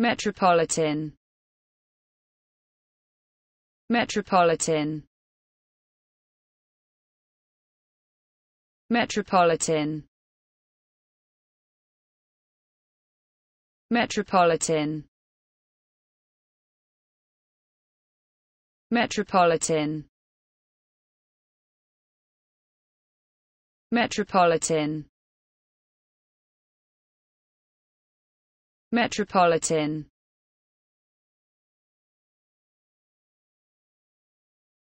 Metropolitan. Metropolitan. Metropolitan. Metropolitan. Metropolitan. Metropolitan Metropolitan